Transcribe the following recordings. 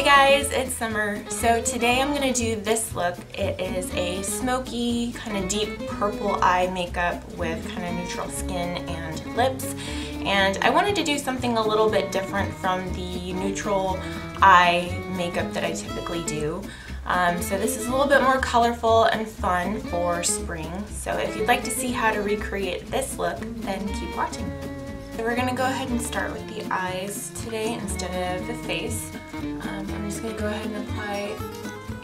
Hey guys, it's Summer. So today I'm going to do this look. It is a smoky, kind of deep purple eye makeup with kind of neutral skin and lips. And I wanted to do something a little bit different from the neutral eye makeup that I typically do. Um, so this is a little bit more colorful and fun for spring. So if you'd like to see how to recreate this look, then keep watching. So we're gonna go ahead and start with the eyes today instead of the face. Um, I'm just gonna go ahead and apply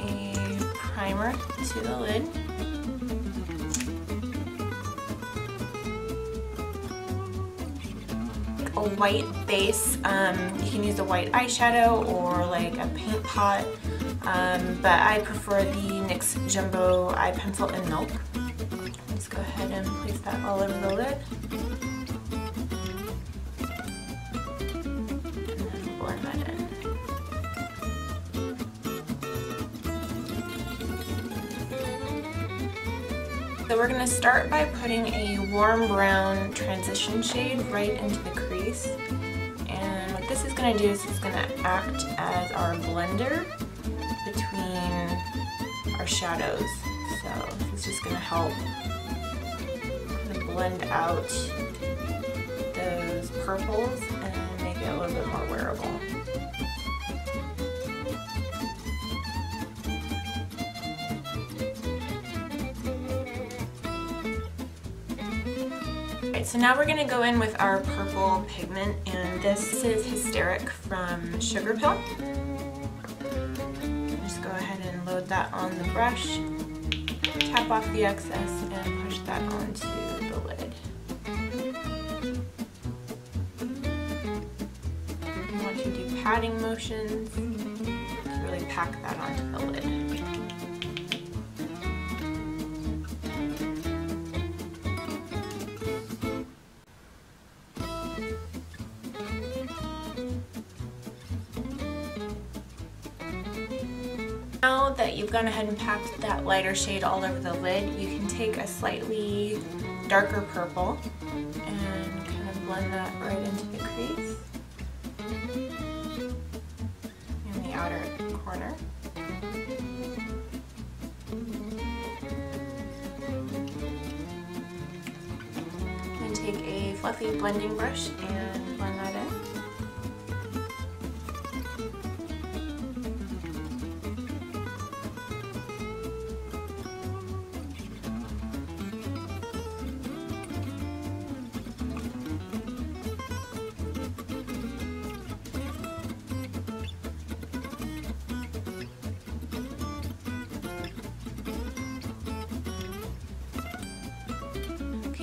a primer to the lid. A white base, um, you can use a white eyeshadow or like a paint pot, um, but I prefer the NYX Jumbo Eye Pencil in Milk. Let's go ahead and place that all over the lid. So we're going to start by putting a warm brown transition shade right into the crease. And what this is going to do is it's going to act as our blender between our shadows. So it's just going to help blend out those purples and a little bit more wearable. so now we're going to go in with our purple pigment and this is Hysteric from Sugar Sugarpill. Just go ahead and load that on the brush, tap off the excess and push that onto patting motions really pack that onto the lid. Now that you've gone ahead and packed that lighter shade all over the lid, you can take a slightly darker purple and kind of blend that right into the crease outer corner. Take a fluffy blending brush and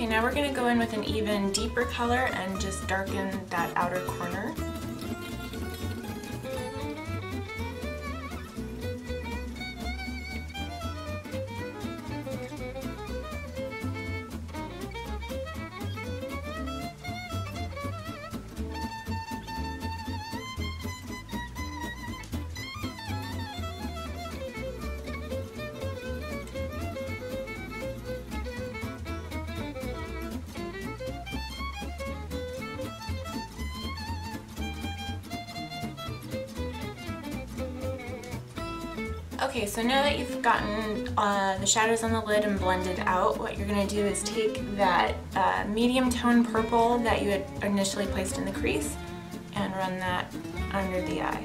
Okay, now we're going to go in with an even deeper color and just darken that outer corner. Okay, so now that you've gotten uh, the shadows on the lid and blended out, what you're going to do is take that uh, medium tone purple that you had initially placed in the crease and run that under the eye.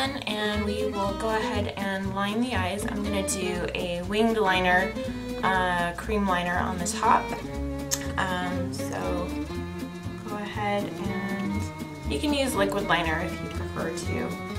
Done and we will go ahead and line the eyes. I'm going to do a winged liner, uh, cream liner on the top. Um, so go ahead and you can use liquid liner if you prefer to.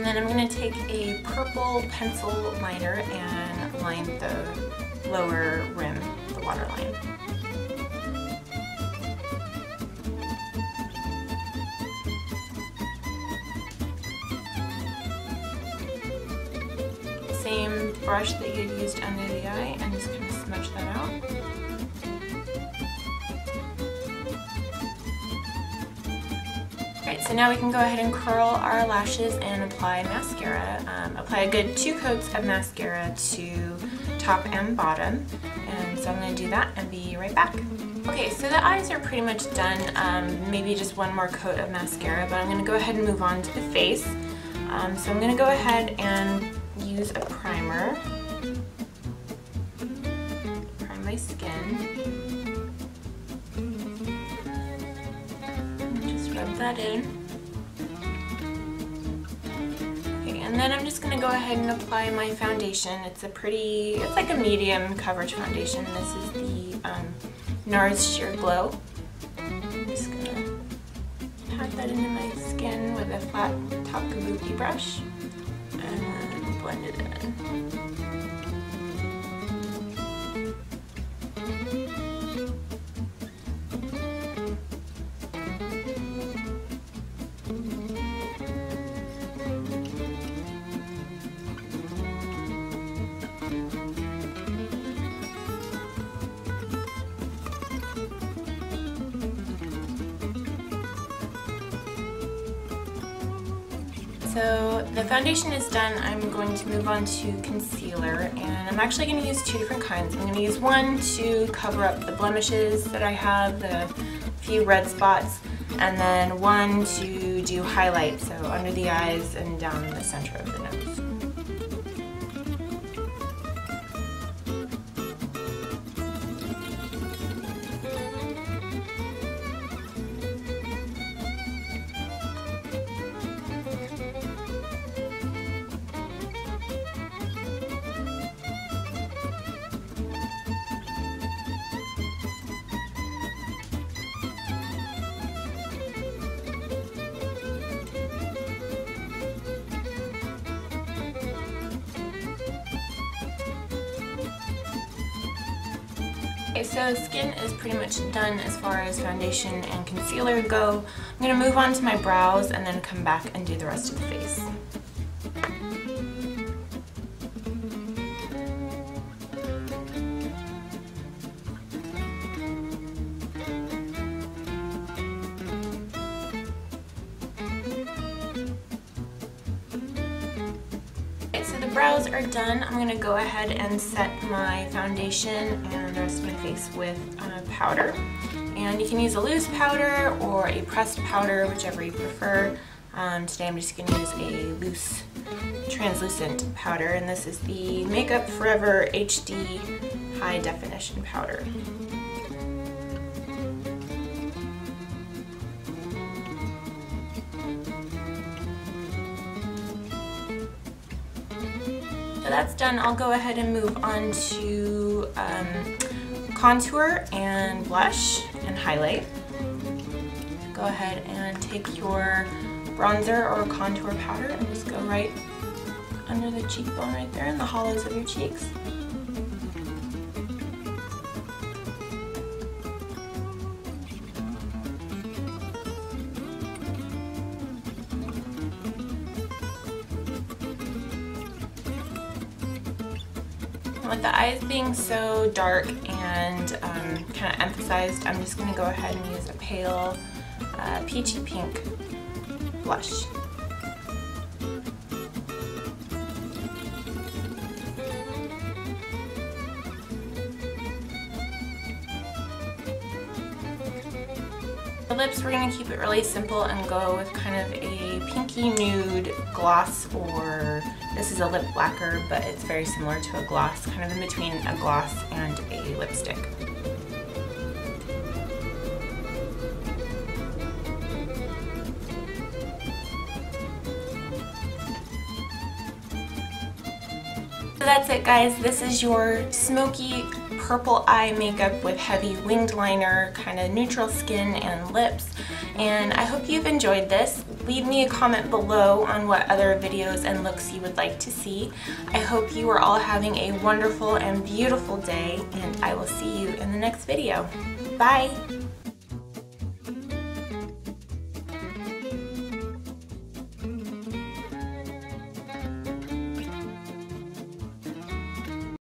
And then I'm going to take a purple pencil liner and line the lower rim, the waterline. Same brush that you used under the eye and just kind of smudge that out. Alright, so now we can go ahead and curl our lashes and apply mascara. Um, apply a good two coats of mascara to top and bottom. And so I'm going to do that and be right back. Okay, so the eyes are pretty much done. Um, maybe just one more coat of mascara, but I'm going to go ahead and move on to the face. Um, so I'm going to go ahead and use a primer. Prime my skin. That in. Okay, and then I'm just going to go ahead and apply my foundation. It's a pretty, it's like a medium coverage foundation. This is the um, NARS Sheer Glow. I'm just going to pat that into my skin with a flat top kabuki brush and blend it in. So the foundation is done. I'm going to move on to concealer and I'm actually going to use two different kinds. I'm going to use one to cover up the blemishes that I have, the few red spots, and then one to do highlight, so under the eyes and down the center of the nose. Okay, so skin is pretty much done as far as foundation and concealer go. I'm going to move on to my brows and then come back and do the rest of the face. Brows are done. I'm going to go ahead and set my foundation and the rest of my face with uh, powder. And you can use a loose powder or a pressed powder, whichever you prefer. Um, today I'm just going to use a loose translucent powder and this is the Makeup Forever HD High Definition Powder. That's done. I'll go ahead and move on to um, contour and blush and highlight. Go ahead and take your bronzer or contour powder and just go right under the cheekbone right there in the hollows of your cheeks. With the eyes being so dark and um, kind of emphasized, I'm just going to go ahead and use a pale uh, peachy pink blush. The lips, we're going to keep it really simple and go with kind of a pinky nude gloss or this is a lip lacquer, but it's very similar to a gloss, kind of in between a gloss and a lipstick. So that's it guys, this is your smoky purple eye makeup with heavy winged liner, kind of neutral skin and lips. And I hope you've enjoyed this leave me a comment below on what other videos and looks you would like to see. I hope you are all having a wonderful and beautiful day and I will see you in the next video. Bye!